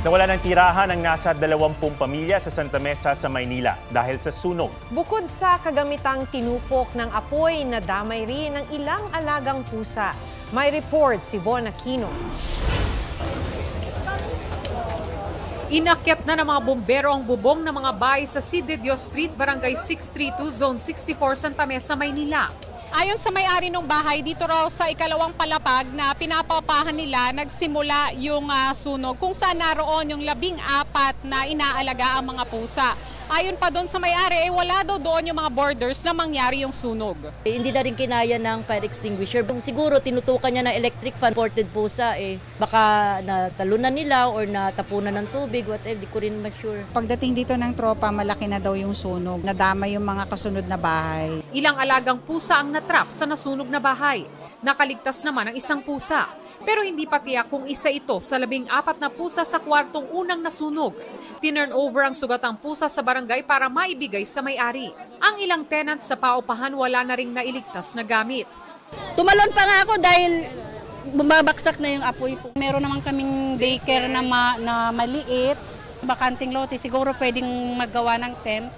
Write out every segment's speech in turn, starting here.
Nawala ng tirahan ang nasa 20 pamilya sa Santa Mesa sa Maynila dahil sa sunog. Bukod sa kagamitang tinupok ng apoy, nadamay rin ng ilang alagang pusa. May report si Von Aquino. Inakyat na ng mga bombero ang bubong ng mga bahay sa Sidedio Street, Barangay 632, Zone 64, Santa Mesa, Maynila. Ayon sa may-ari ng bahay, dito raw sa ikalawang palapag na pinapapahan nila, nagsimula yung ah, sunog kung saan naroon yung labing apat na inaalaga ang mga pusa. Ayon pa doon sa may-ari, eh, wala daw doon yung mga borders na mangyari yung sunog. Eh, hindi na rin kinaya ng fire extinguisher. Kung siguro tinutukan niya ng electric fan, ported pusa, eh, baka natalunan nila or natapunan ng tubig, whatever, di ko rin ma-sure. Pagdating dito ng tropa, malaki na daw yung sunog. Nadama yung mga kasunod na bahay. Ilang alagang pusa ang natrap sa nasunog na bahay. Nakaligtas naman ang isang pusa. Pero hindi pa tiyak kung isa ito sa labing apat na pusa sa kwartong unang nasunog. Tinurn over ang sugatang pusa sa barangay para maibigay sa may-ari. Ang ilang tenant sa paupahan wala na ring nailigtas na gamit. Tumalon pa nga ako dahil bumabaksak na yung apoy po. Meron naman kaming daycare na, ma- na maliit, bakanting lote, siguro pwedeng maggawa ng tent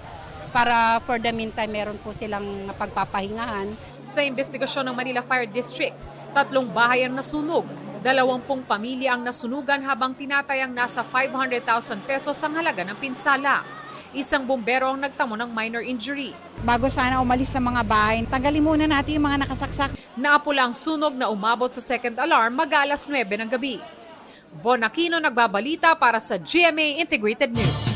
para for the meantime meron po silang pagpapahingahan. Sa investigasyon ng Manila Fire District, tatlong bahay ang nasunog. Dalawampung pamilya ang nasunugan habang tinatayang nasa 500,000 pesos ang halaga ng pinsala. Isang bumbero ang nagtamo ng minor injury. Bago sana umalis sa mga bahay, tanggalin muna natin yung mga nakasaksak. Naapula ang sunog na umabot sa second alarm mag-alas 9 ng gabi. Von Aquino nagbabalita para sa GMA Integrated News.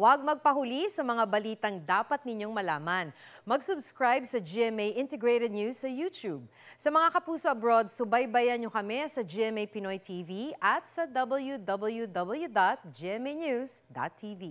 Huwag magpahuli sa mga balitang dapat ninyong malaman. Mag-subscribe sa GMA Integrated News sa YouTube. Sa mga kapuso abroad, subaybayan nyo kami sa GMA Pinoy TV at sa www.gmanews.tv.